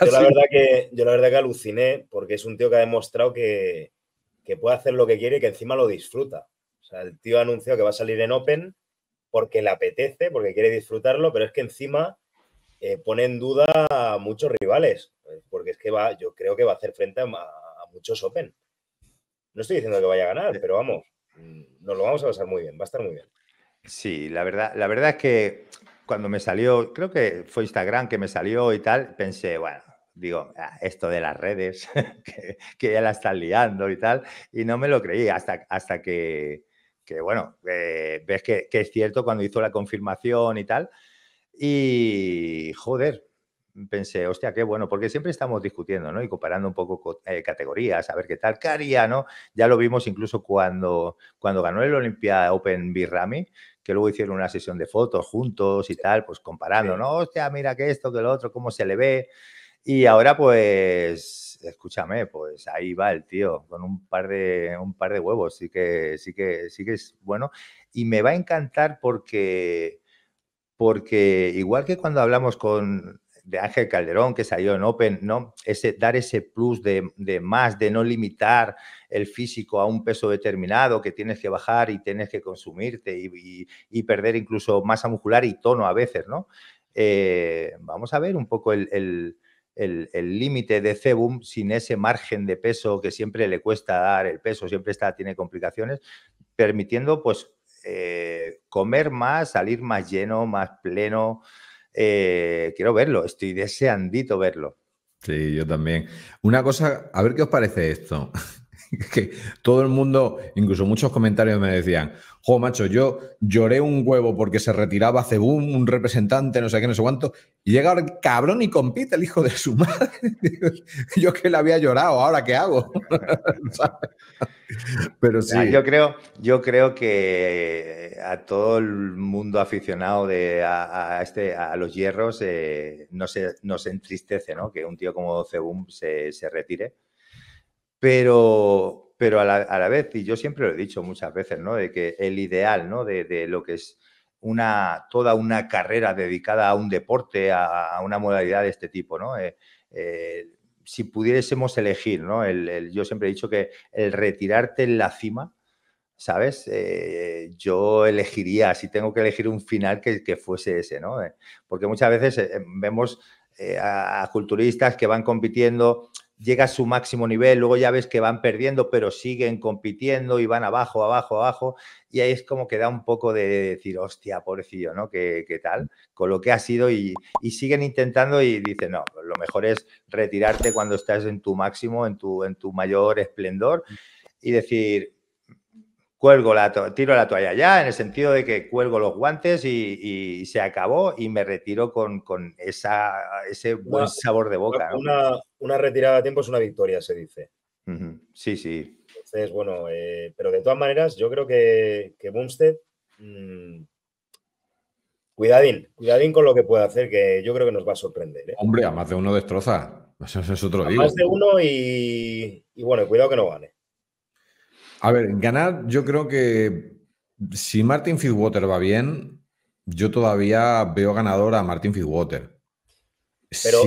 Yo la, verdad que, yo la verdad que aluciné porque es un tío que ha demostrado que, que puede hacer lo que quiere y que encima lo disfruta. O sea, el tío ha anunciado que va a salir en Open porque le apetece, porque quiere disfrutarlo, pero es que encima eh, pone en duda a muchos rivales, eh, porque es que va, yo creo que va a hacer frente a, muchos Open. No estoy diciendo que vaya a ganar, pero vamos, mm, nos lo vamos a pasar muy bien, va a estar muy bien. Sí, la verdad, la verdad es que cuando me salió, creo que fue Instagram que me salió y tal, pensé, bueno, digo, ah, esto de las redes, que, ya la están liando y tal, y no me lo creí hasta, hasta que, bueno, eh, ves que, es cierto cuando hizo la confirmación y tal, y joder, pensé, hostia, qué bueno, porque siempre estamos discutiendo, ¿no? Y comparando un poco eh, categorías, a ver qué tal, qué haría, ¿no? Ya lo vimos incluso cuando, cuando ganó el Olympia Open Birrami, que luego hicieron una sesión de fotos juntos y tal, pues comparando, ¿no? Hostia, mira que esto, que lo otro, cómo se le ve. Y ahora, pues, escúchame, pues ahí va el tío, con un par de, un par de huevos, sí que, sí que, sí que es bueno. Y me va a encantar porque, porque igual que cuando hablamos con de Ángel Calderón, que salió en Open, ¿no? Ese, dar ese plus de, de, más, de no limitar el físico a un peso determinado que tienes que bajar y tienes que consumirte y, perder incluso masa muscular y tono a veces, ¿no? Eh, vamos a ver un poco el el límite de Cebum sin ese margen de peso que siempre le cuesta dar el peso, siempre está, tiene complicaciones, permitiendo pues eh, comer más, salir más lleno, más pleno. Eh, quiero verlo, estoy deseandito verlo. Sí, yo también. Una cosa, a ver qué os parece esto. que todo el mundo, incluso muchos comentarios me decían, jo, macho, yo lloré un huevo porque se retiraba Cebum, un representante, no sé qué, no sé cuánto, y llega el cabrón y compite el hijo de su madre. yo que le había llorado, ¿ahora qué hago? Pero sí. Yo creo, yo creo que a todo el mundo aficionado de, a, este, a los hierros eh, no se, nos entristece ¿no? que un tío como Cebum se, se retire pero, pero a la, vez, y yo siempre lo he dicho muchas veces, ¿no? De que el ideal, ¿no? De, lo que es una, toda una carrera dedicada a un deporte, a, una modalidad de este tipo, ¿no? Eh, eh, si pudiésemos elegir, ¿no? El, yo siempre he dicho que el retirarte en la cima, ¿sabes? Eh, yo elegiría, si tengo que elegir un final, que, que fuese ese, ¿no? porque muchas veces vemos a culturistas que van compitiendo llega a su máximo nivel, luego ya ves que van perdiendo, pero siguen compitiendo y van abajo, abajo, abajo, y ahí es como que da un poco de decir, hostia, pobrecillo, ¿no? ¿Qué, qué tal? Con lo que ha sido y, y, siguen intentando y dicen, no, lo mejor es retirarte cuando estás en tu máximo, en tu, en tu mayor esplendor y decir, cuelgo la tiro la toalla ya, en el sentido de que cuelgo los guantes y, se acabó y me retiro con, con esa, ese buen sabor de boca. Una, retirada a tiempo es una victoria, se dice. Sí, sí. Entonces, bueno, eh, pero de todas maneras, yo creo que, que Bumstead, mm, cuidadín, cuidadín con lo que puede hacer, que yo creo que nos va a sorprender. ¿eh? Hombre, a más de uno destroza. Eso es otro a Más de uno y, y bueno, cuidado que no gane. A ver, ganar, yo creo que si Martin Fitzwater va bien, yo todavía veo ganador a Martin Fitzwater. Pero.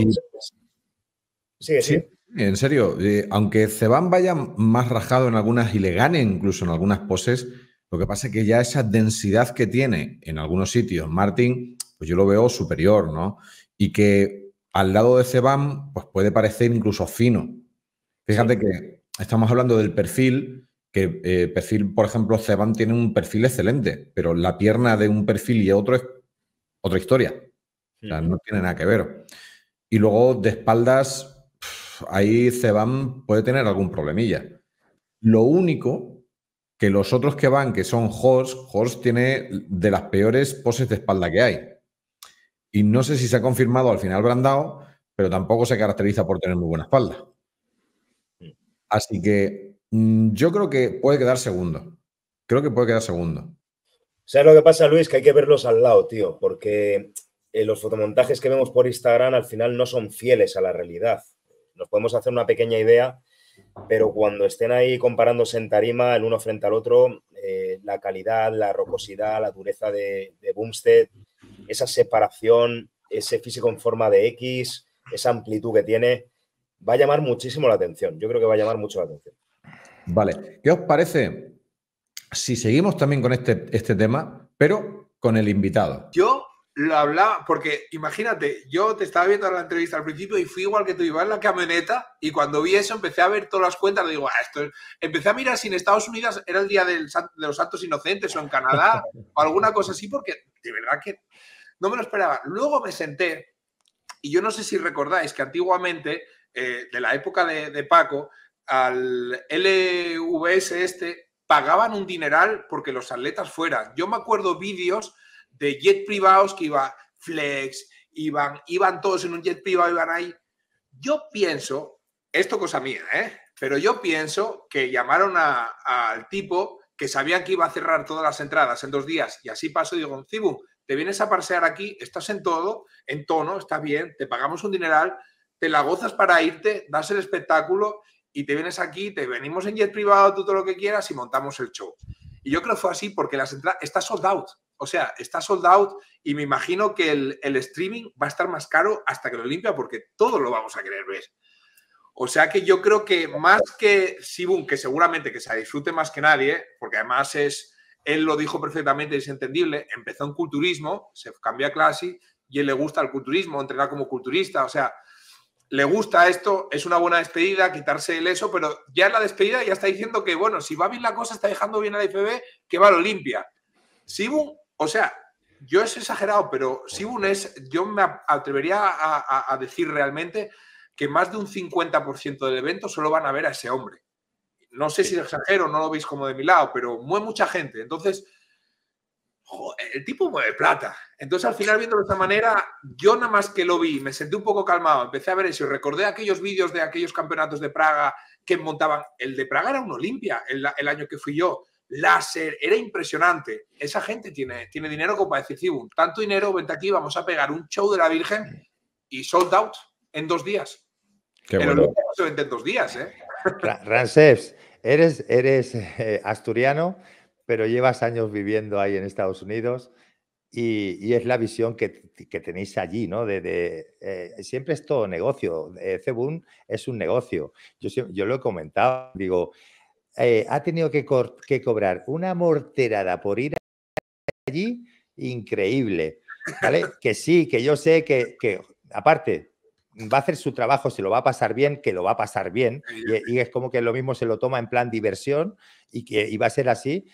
Sí, sí, En serio, eh, aunque Ceban vaya más rajado en algunas y le gane incluso en algunas poses, lo que pasa es que ya esa densidad que tiene en algunos sitios Martin, pues yo lo veo superior, ¿no? Y que al lado de Ceban, pues puede parecer incluso fino. Fíjate que estamos hablando del perfil que eh, perfil, por ejemplo, Ceban tiene un perfil excelente, pero la pierna de un perfil y otro es otra historia. O sea, no tiene nada que ver. Y luego de espaldas, ahí Ceban puede tener algún problemilla. Lo único que los otros que van, que son Horst, Horst tiene de las peores poses de espalda que hay. Y no sé si se ha confirmado al final Brandao, pero tampoco se caracteriza por tener muy buena espalda. Así que yo creo que puede quedar segundo. Creo que puede quedar segundo. ¿Sabes lo que pasa, Luis? Que hay que verlos al lado, tío, porque eh, los fotomontajes que vemos por Instagram al final no son fieles a la realidad. Nos podemos hacer una pequeña idea, pero cuando estén ahí comparándose en tarima, el uno frente al otro, eh, la calidad, la rocosidad, la dureza de, de Bumstead, esa separación, ese físico en forma de X, esa amplitud que tiene, va a llamar muchísimo la atención. Yo creo que va a llamar mucho la atención. Vale, ¿qué os parece si seguimos también con este, este tema, pero con el invitado? Yo lo hablaba, porque imagínate, yo te estaba viendo la entrevista al principio y fui igual que tú, iba en la camioneta y cuando vi eso empecé a ver todas las cuentas, digo, ah, esto empecé a mirar si en Estados Unidos era el día del, de los Santos Inocentes o en Canadá o alguna cosa así, porque de verdad que no me lo esperaba. Luego me senté y yo no sé si recordáis que antiguamente, eh, de la época de, de Paco, al LVS este pagaban un dineral porque los atletas fueran. Yo me acuerdo vídeos de jet privados que iba Flex, iban, iban todos en un jet privado, iban ahí. Yo pienso, esto cosa mía, ¿eh? pero yo pienso que llamaron al tipo que sabían que iba a cerrar todas las entradas en dos días y así pasó y digo, Cibu, te vienes a parsear aquí, estás en todo, en tono, está bien, te pagamos un dineral, te la gozas para irte, das el espectáculo y te vienes aquí, te venimos en jet privado, todo lo que quieras y montamos el show. Y yo creo que fue así porque las entradas, está sold out. O sea, está sold out y me imagino que el, streaming va a estar más caro hasta que lo limpia porque todo lo vamos a querer ver. O sea que yo creo que más que Sibun, que seguramente que se disfrute más que nadie, porque además es, él lo dijo perfectamente, es entendible, empezó en culturismo, se cambió a clase y él le gusta el culturismo, entrenar como culturista, o sea, le gusta esto, es una buena despedida, quitarse el eso, pero ya en la despedida ya está diciendo que, bueno, si va bien la cosa, está dejando bien a la IFB, que va lo limpia. Sibun o sea, yo es exagerado, pero Sibun es, yo me atrevería a, decir realmente que más de un 50% del evento solo van a ver a ese hombre. No sé si exagero, no lo veis como de mi lado, pero mueve mucha gente. Entonces, el tipo mueve plata. Entonces, al final, viendo de esta manera, yo nada más que lo vi, me sentí un poco calmado, empecé a ver eso y recordé aquellos vídeos de aquellos campeonatos de Praga que montaban. El de Praga era un Olimpia el año que fui yo láser, era impresionante. Esa gente tiene, tiene dinero como para decir, tanto dinero, vente aquí, vamos a pegar un show de la Virgen y sold out en dos días. Qué bueno. se vende en dos días, ¿eh? eres, eres eh, asturiano, pero llevas años viviendo ahí en Estados Unidos y, es la visión que, tenéis allí, ¿no? De, eh, siempre es todo negocio. Eh, Cebun es un negocio. Yo, yo lo he comentado, digo, eh, ha tenido que, cobrar una morterada por ir allí increíble. ¿vale? que sí, que yo sé que, aparte, va a hacer su trabajo, se lo va a pasar bien, que lo va a pasar bien, y, es como que lo mismo se lo toma en plan diversión y que iba a ser así,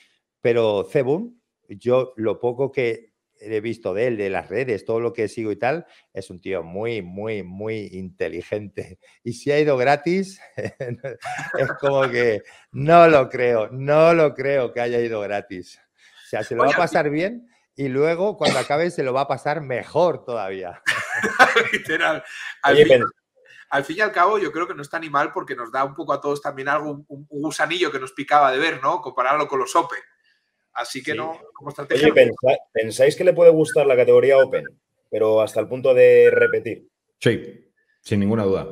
pero Cebun, yo lo poco que he visto de él, de las redes, todo lo que sigo y tal, es un tío muy, muy, muy inteligente. Y si ha ido gratis, es como que no lo creo, no lo creo que haya ido gratis. O sea, se lo va a pasar bien y luego cuando acabe se lo va a pasar mejor todavía. Literal. Al, fin, y al cabo, yo creo que no está ni mal porque nos da un poco a todos también algo, un, gusanillo que nos picaba de ver, ¿no? Compararlo con los Open. Así que no, como estrategia. Oye, ¿pensáis que le puede gustar la categoría Open, pero hasta el punto de repetir? Sí, sin ninguna duda.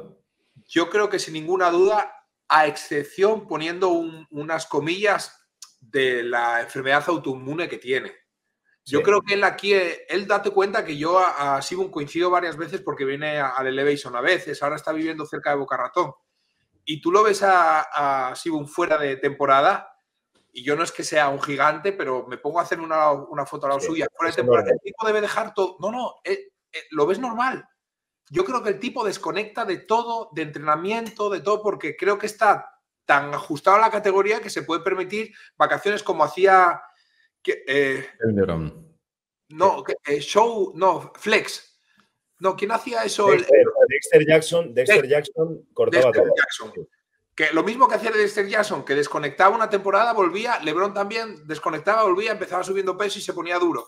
Yo creo que sin ninguna duda, a excepción poniendo unas comillas de la enfermedad autoinmune que tiene. Yo creo que él aquí, él date cuenta que yo a, a Sibun coincido varias veces porque viene al Elevation a veces, ahora está viviendo cerca de Boca Ratón. Y tú lo ves a, a Sibun fuera de temporada y yo no es que sea un gigante, pero me pongo a hacer una, foto a la suya. el tipo debe dejar todo. No, no, eh, eh, lo ves normal. Yo creo que el tipo desconecta de todo, de entrenamiento, de todo, porque creo que está tan ajustado a la categoría que se puede permitir vacaciones como hacía. Eh, no, show, no, Flex. No, ¿quién hacía eso? Dexter, Jackson, Dexter, Jackson cortaba todo. Que lo mismo que hacía Dexter Jackson, que desconectaba una temporada, volvía, LeBron también desconectaba, volvía, empezaba subiendo peso y se ponía duro.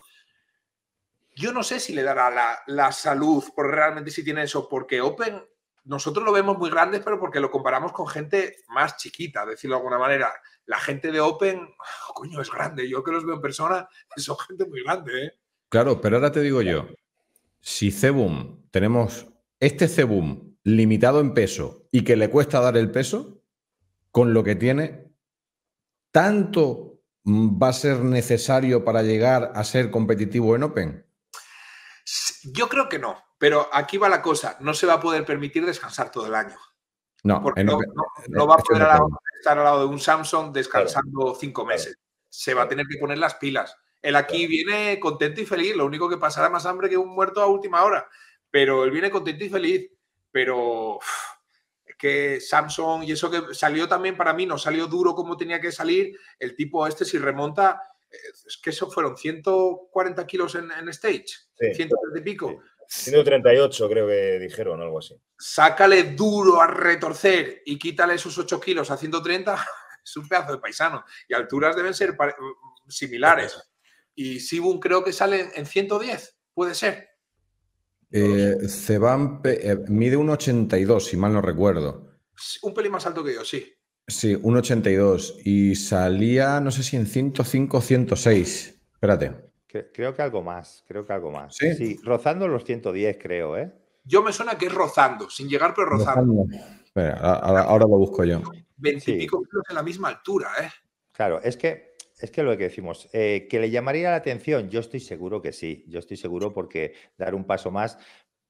Yo no sé si le dará la, salud por realmente si tiene eso, porque Open nosotros lo vemos muy grande, pero porque lo comparamos con gente más chiquita, decirlo de alguna manera. La gente de Open, coño, es grande. Yo que los veo en persona, son gente muy grande, ¿eh? Claro, pero ahora te digo yo, si Cebum, tenemos este Cebum limitado en peso y que le cuesta dar el peso, con lo que tiene, ¿tanto va a ser necesario para llegar a ser competitivo en Open? Yo creo que no, Pero aquí va la cosa, no se va a poder permitir descansar todo el año. No, Porque en- no, va a poder al- estar al lado de un Samsung descansando cinco meses. Se va a tener que poner las pilas. Él aquí viene contento y feliz, lo único que pasará más hambre que un muerto a última hora. Pero él viene contento y feliz. Pero que Samsung y eso que salió también para mí, no salió duro como tenía que salir. El tipo este, si remonta, eh, es que eso fueron 140 kilos en, en stage, Sí. 130 y pico. Sí. 138 creo que dijeron, algo así. sácale duro a retorcer y quítale esos 8 kilos a 130, es un pedazo de paisano. Y alturas deben ser similares. Y Sibun creo que sale en 110, puede ser. Eh, Ceban pe- eh, mide un 82, si mal no recuerdo. Un pelín más alto que yo, sí. Sí, un 82. Y salía, no sé si en 105 o 106. Espérate. Cre- Creo que algo más, creo que algo más. ¿Sí? rozando los 110, creo, ¿eh? Yo me suena que es rozando, sin llegar, pero rozando. Espera, ahora, ahora lo busco yo. 20 y Sí. pico kilos en la misma altura, ¿eh? Claro, es que es que lo que decimos, eh, que le llamaría la atención, yo estoy seguro que sí, yo estoy seguro porque dar un paso más,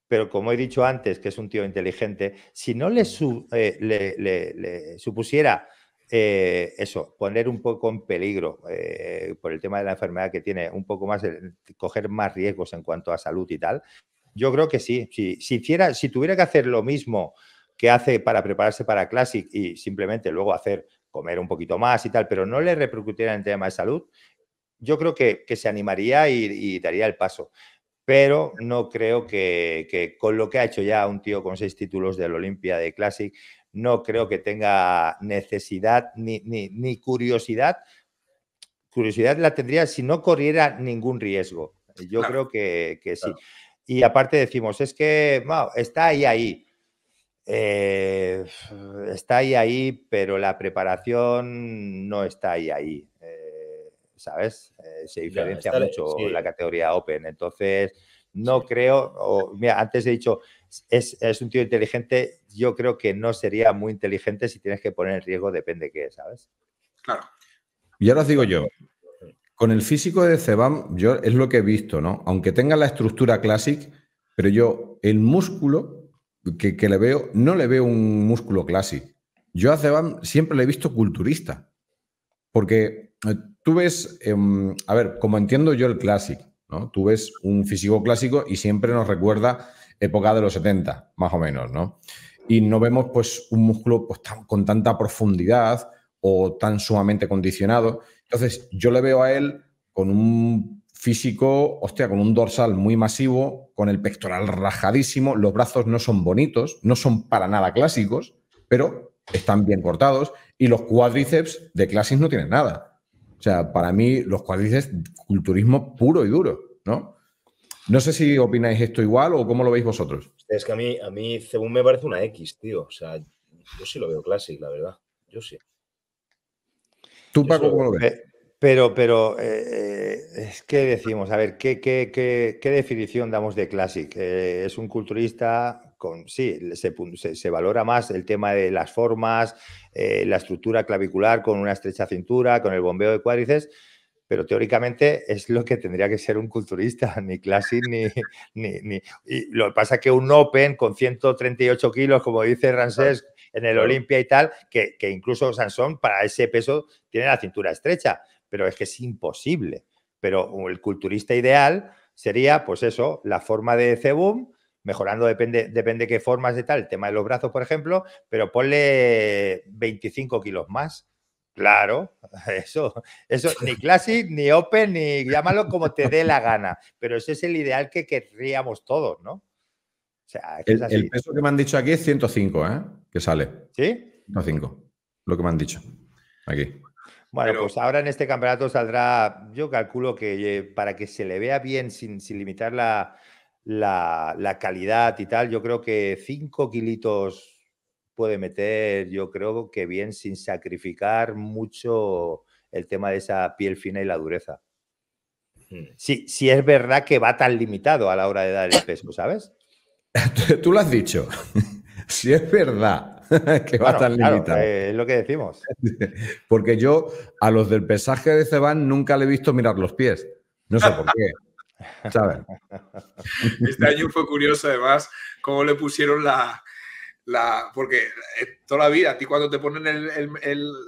pero como he dicho antes, que es un tío inteligente, si no le, eh, supusiera eh, eso, poner un poco en peligro por el tema de la enfermedad que tiene, un poco más, coger más riesgos en cuanto a salud y tal, yo creo que sí, si, si hiciera, si tuviera que hacer lo mismo que hace para prepararse para Classic y simplemente luego hacer comer un poquito más y tal, pero no le repercutiera en el tema de salud, yo creo que, que se animaría y, y daría el paso. Pero no creo que, que con lo que ha hecho ya un tío con seis títulos del Olimpia de Classic, no creo que tenga necesidad ni, ni, ni curiosidad. Curiosidad la tendría si no corriera ningún riesgo. Yo Claro. creo que, que sí. Claro. Y aparte decimos, es que bueno, está ahí, ahí. Eh, está ahí, ahí, pero la preparación no está ahí, ahí. eh, ¿Sabes? Eh, se diferencia mucho sí. la categoría Open. Entonces, no Sí. creo, o, mira, antes he dicho, es, es un tío inteligente. Yo creo que no sería muy inteligente si tienes que poner en riesgo, depende qué, ¿sabes? Claro. Y ahora os digo yo, con el físico de Ceban, yo es lo que he visto, ¿no? Aunque tenga la estructura classic, pero yo el músculo que, le veo, no le veo un músculo classic. Yo a Ceban siempre le he visto culturista. Porque eh, tú ves, em, a ver, como entiendo yo el classic, ¿no? Tú ves un físico clásico y siempre nos recuerda época de los 70, más o menos, ¿no? Y no vemos pues un músculo pues, con tanta profundidad o tan sumamente condicionado. Entonces, yo le veo a él con un físico, hostia, con un dorsal muy masivo, con el pectoral rajadísimo, los brazos no son bonitos, no son para nada clásicos, pero están bien cortados y los cuádriceps de Classic no tienen nada. O sea, para mí los cuádriceps, culturismo puro y duro, ¿no? No sé si opináis esto igual o cómo lo veis vosotros. Es que a mí, a mí Cebun me parece una X, tío. O sea, yo sí lo veo Classic, la verdad. Yo sí. ¿Tú, Paco, Eso- cómo lo ves? Pe- Pero, pero, eh, es que decimos, a ver, ¿qué, qué, qué- qué definición damos de Classic? Eh, es un culturista con, sí, se, se- se valora más el tema de las formas, eh, la estructura clavicular con una estrecha cintura, con el bombeo de cuádriceps, pero teóricamente es lo que tendría que ser un culturista, ni Classic ni... ni, ni- y lo que pasa es que un Open con 138 kilos, como dice Rancés, en el. Olimpia y tal, que, que incluso Sansón para ese peso tiene la cintura estrecha, pero es que es imposible. Pero el culturista ideal sería, pues eso, la forma de Cebum, mejorando depende, depende qué formas de tal, el tema de los brazos, por ejemplo, pero ponle 25 kilos más. Claro, eso, eso, ni Classic, ni Open, ni llámalo como te dé la gana, pero ese es el ideal que querríamos todos, ¿no? O sea, es que El, es así. el peso que me han dicho aquí es 105, ¿eh? Que sale. ¿Sí? 105. Lo que me han dicho. Aquí. Bueno, Pero- pues ahora en este campeonato saldrá, yo calculo que eh, para que se le vea bien sin, sin limitar la, la- la calidad y tal, yo creo que 5 kilitos puede meter, yo creo que bien, sin sacrificar mucho el tema de esa piel fina y la dureza. Mm. Sí, sí es verdad que va tan limitado a la hora de dar el peso, ¿sabes? Tú lo has dicho. si es verdad que va Bueno, tan claro, limitado. eh, es lo que decimos. Porque yo a los del pesaje de Ceban nunca le he visto mirar los pies. No sé por qué. ¿Sabes? Este año fue curioso, además, cómo le pusieron la. la porque eh, toda la vida, a ti cuando te ponen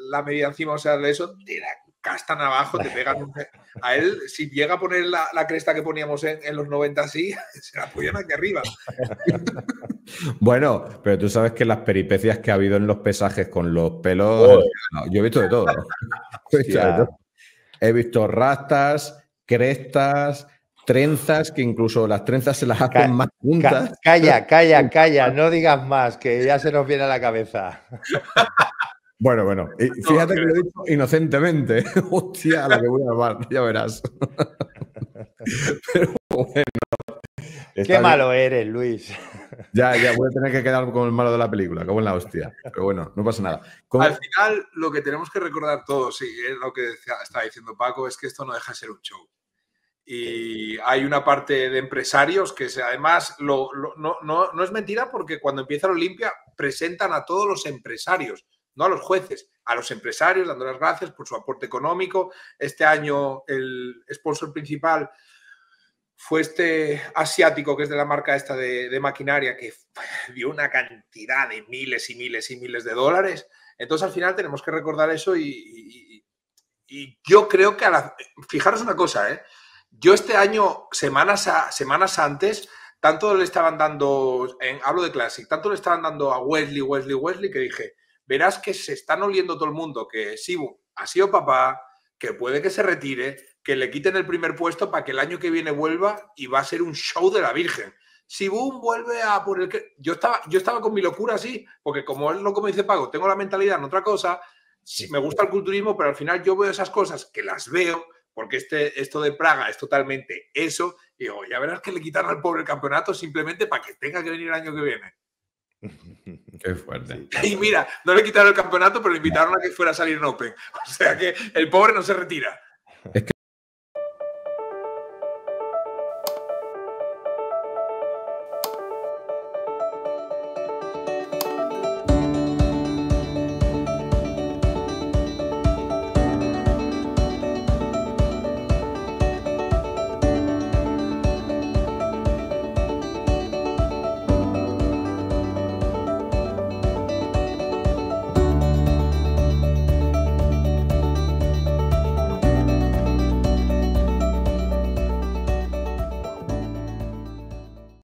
la medida encima, o sea, de eso, te la castan abajo, te pegan. A él, si llega a poner la, cresta que poníamos en, los 90 así, se la apoyan aquí arriba. Bueno, pero tú sabes que las peripecias que ha habido en los pesajes con los pelos. yo he visto de todo. He visto rastas, crestas, trenzas, que incluso las trenzas se las hacen más juntas. calla, calla, calla, no digas más, que ya se nos viene a la cabeza. Bueno, bueno, fíjate que lo he dicho inocentemente. Hostia, la que voy a armar, ya verás. Pero bueno. Qué malo eres, Luis. Ya, ya, voy a tener que quedar con el malo de la película, como en la hostia. Pero bueno, no pasa nada. Al final, lo que tenemos que recordar todos, sí, es lo que estaba diciendo Paco, es que esto no deja de ser un show. Y hay una parte de empresarios que además no, no, es mentira porque cuando empieza la Olimpia presentan a todos los empresarios, no a los jueces, a los empresarios, dando las gracias por su aporte económico. Este año el sponsor principal fue este asiático que es de la marca esta de, maquinaria que dio una cantidad de miles y miles y miles de dólares. Entonces al final tenemos que recordar eso y, yo creo que a la... Fijaros una cosa, ¿eh? Yo este año, semanas, semanas antes, tanto le estaban dando, en, hablo de Classic, tanto le estaban dando a Wesley, Wesley, Wesley, que dije, verás que se están oliendo todo el mundo, que Sibu ha sido papá, que puede que se retire, que le quiten el primer puesto para que el año que viene vuelva y va a ser un show de la Virgen. Si Boom vuelve a por el que. Yo estaba, yo estaba con mi locura así, porque como él no como dice Pago, tengo la mentalidad en otra cosa. Sí, me gusta el culturismo, pero al final yo veo esas cosas que las veo, porque este, esto de Praga es totalmente eso. Y digo, ya verás que le quitan al pobre campeonato simplemente para que tenga que venir el año que viene. Qué fuerte. Y mira, no le quitaron el campeonato, pero le invitaron a que fuera a salir en Open. O sea que el pobre no se retira. Es que